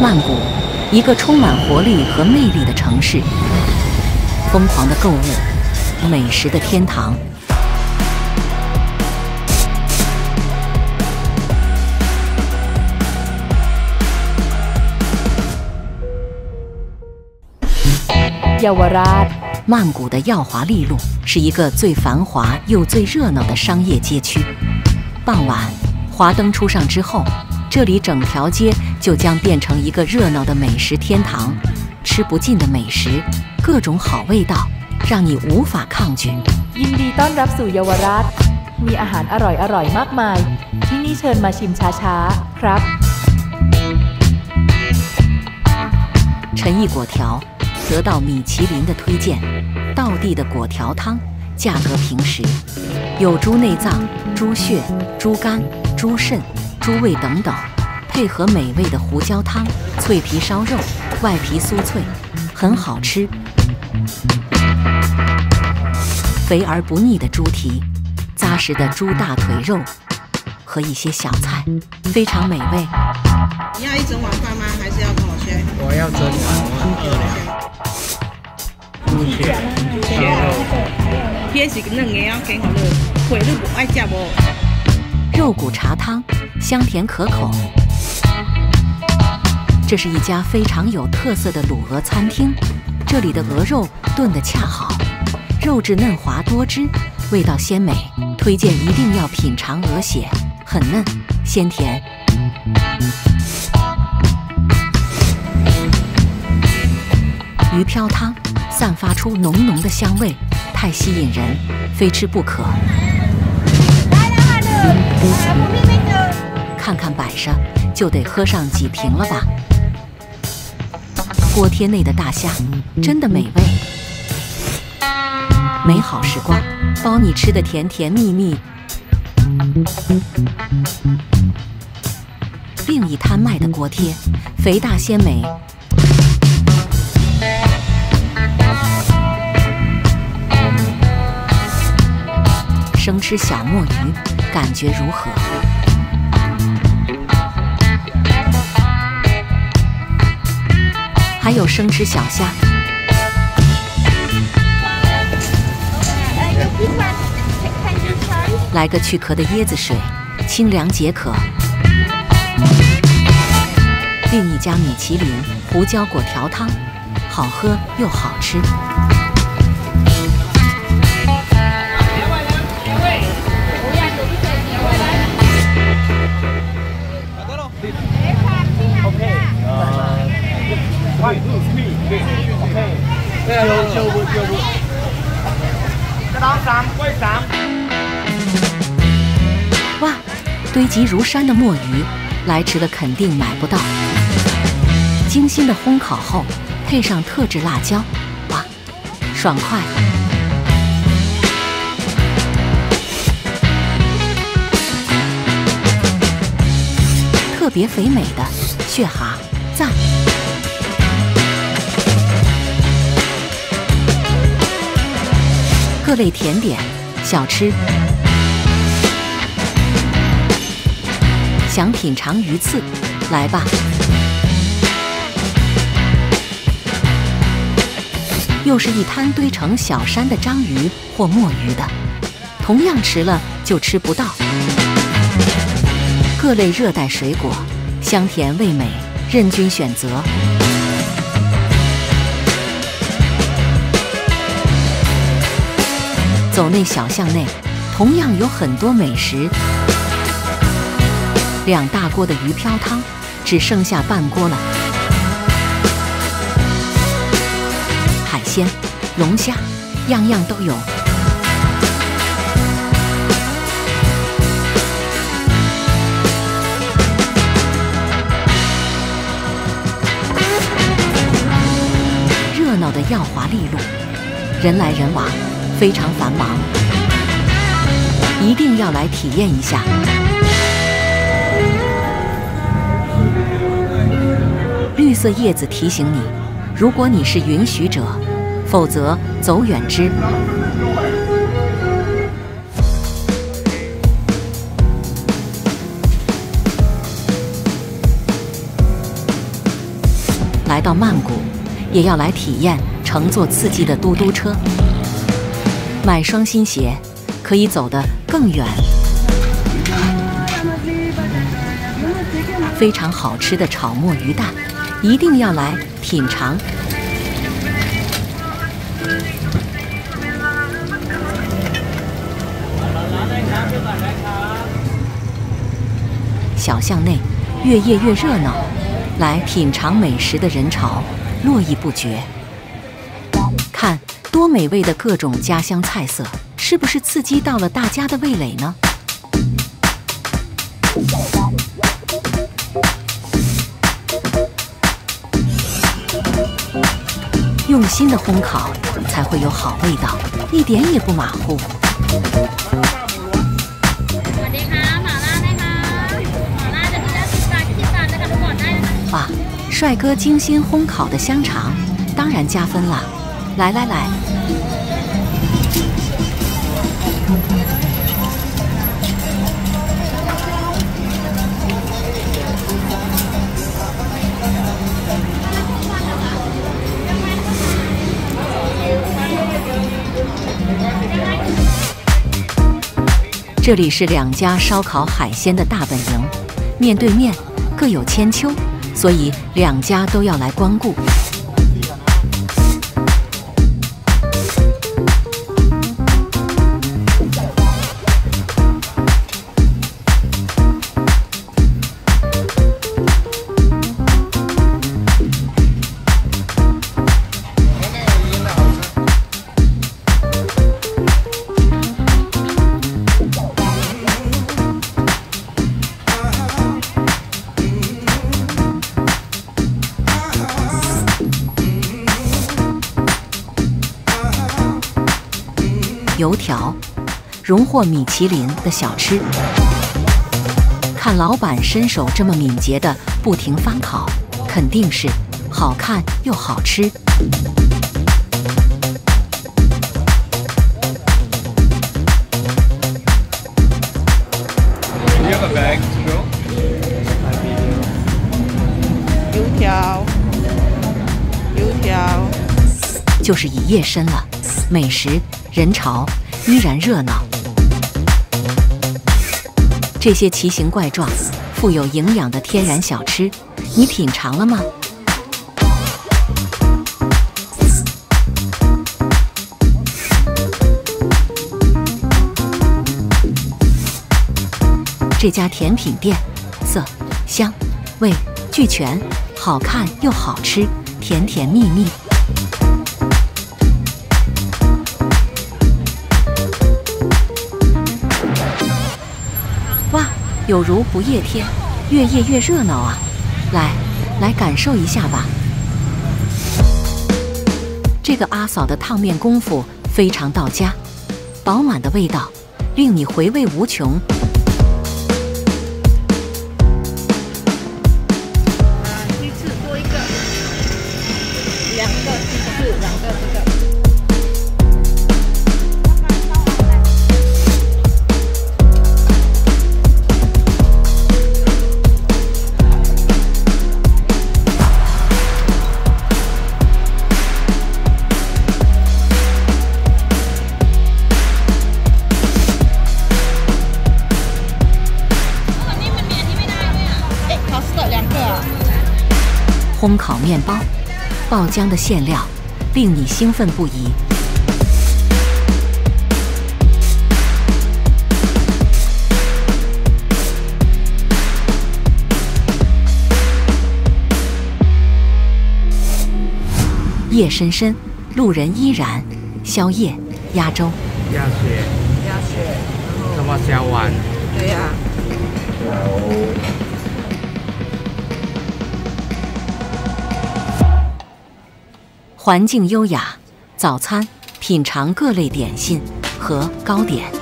曼谷，一个充满活力和魅力的城市，疯狂的购物，美食的天堂。曼谷的耀华丽路是一个最繁华又最热闹的商业街区。傍晚，华灯初上之后，这里整条街就将变成一个热闹的美食天堂，吃不尽的美食，各种好味道，让你无法抗拒。ยินดีต้อนรับสู่เยาวราชมีอาหารอร่อยอร่อยมากมายที่นี่เชิญมาชิมช้าๆครับ陈毅果条。得到米其林的推荐，道地的果条汤，价格平实，有猪内脏、猪血、猪肝、猪肾、 猪胃等等，配合美味的胡椒汤，脆皮烧肉，外皮酥脆，很好吃。肥而不腻的猪蹄，扎实的猪大腿肉和一些小菜，非常美味。你要一整碗饭吗？还是要跟我切？我要整碗二两。猪血、鲜肉，偏是嫩的，要给好了。腿你不爱吃不？肉骨茶汤，香甜可口。这是一家非常有特色的卤鹅餐厅，这里的鹅肉炖得恰好，肉质嫩滑多汁，味道鲜美。推荐一定要品尝鹅血，很嫩鲜甜。鱼漂汤。散发出浓浓的香味，太吸引人，非吃不可。看看摆设，就得喝上几瓶了吧。锅贴内的大虾，真的美味。美好时光，包你吃的甜甜蜜蜜。另一摊卖的锅贴，肥大鲜美。生吃小墨鱼，感觉如何？还有生吃小虾，来个去壳的椰子水，清凉解渴。另一家米其林胡椒果条汤，好喝又好吃。哇，堆积如山的墨鱼，来迟了肯定买不到。精心的烘烤后，配上特制辣椒，哇，爽快！特别肥美的血蛤，各类甜点、小吃，想品尝鱼刺，来吧！又是一滩堆成小山的章鱼或墨鱼的，同样迟了就吃不到。各类热带水果，香甜味美，任君选择。走内小巷内，同样有很多美食。两大锅的鱼漂汤，只剩下半锅了。海鲜、龙虾，样样都有。热闹的耀华丽路，人来人往。非常繁忙，一定要来体验一下。绿色叶子提醒你，如果你是允许者，否则走远之。来到曼谷，也要来体验乘坐刺激的嘟嘟车。买双新鞋，可以走得更远。非常好吃的炒墨鱼蛋，一定要来品尝。小巷内越夜越热闹，来品尝美食的人潮络绎不绝。多美味的各种家乡菜色，是不是刺激到了大家的味蕾呢？用心的烘烤才会有好味道，一点也不马虎。哇，帅哥精心烘烤的香肠，当然加分了。来来来。这里是两家烧烤海鲜的大本营，面对面，各有千秋，所以两家都要来光顾。油条，荣获米其林的小吃。看老板身手这么敏捷的不停翻烤，肯定是好看又好吃。油条，油条，就是已夜深了，美食人潮依然热闹。这些奇形怪状、富有营养的天然小吃，你品尝了吗？这家甜品店，色、香、味俱全，好看又好吃，甜甜蜜蜜。有如不夜天，越夜越热闹啊！来，来感受一下吧。这个阿嫂的烫面功夫非常到家，饱满的味道令你回味无穷。烘烤面包，爆浆的馅料令你兴奋不已。夜深深，路人依然。宵夜，鸭粥，鸭血，鸭血，什么小碗？对呀、环境优雅。早餐，品尝各类点心和糕点。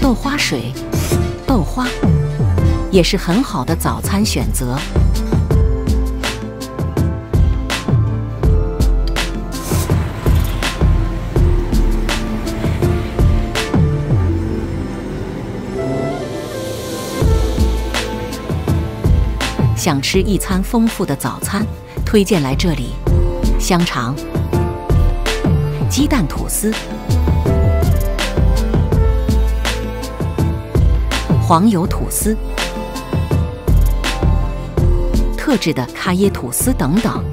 豆花水，豆花也是很好的早餐选择。想吃一餐丰富的早餐，推荐来这里。香肠、鸡蛋吐司、黄油吐司、特制的咖椰吐司等等，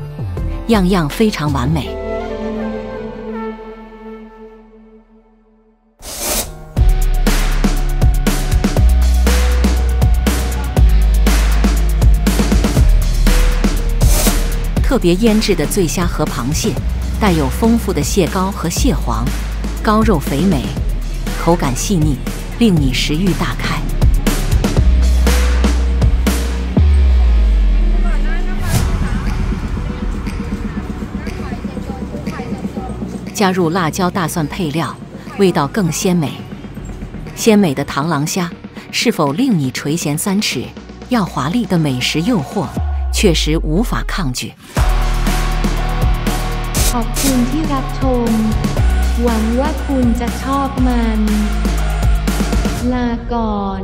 样样非常完美。特别腌制的醉虾和螃蟹，带有丰富的蟹膏和蟹黄，膏肉肥美，口感细腻，令你食欲大开。加入辣椒、大蒜配料，味道更鲜美。鲜美的螳螂虾，是否令你垂涎三尺？要华丽的美食诱惑。确实无法抗拒。 ขอบคุณที่รับชม หวังว่าคุณจะชอบมัน ลาก่อน